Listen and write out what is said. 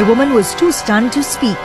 The woman was too stunned to speak.